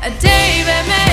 A day May.